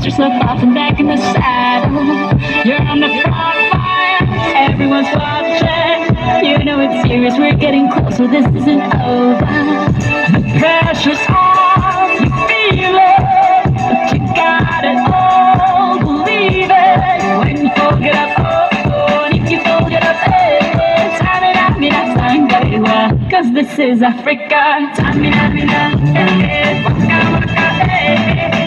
yourself off and back in the saddle. You're on the front line, everyone's watching. You know it's serious, we're getting closer, this isn't over. The pressure's on, you feel it, but you got it all, believe it. When you fold it up, oh, oh, and if you fold it up, eh, tamina, mina, sangalewa. Cause this is Africa, tamina, mina, eh, eh, waka, waka, eh,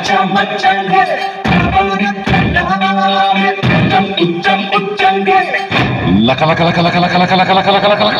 लख चम उच्चम उच्चम luck luck luck luck luck luck luck luck luck luck luck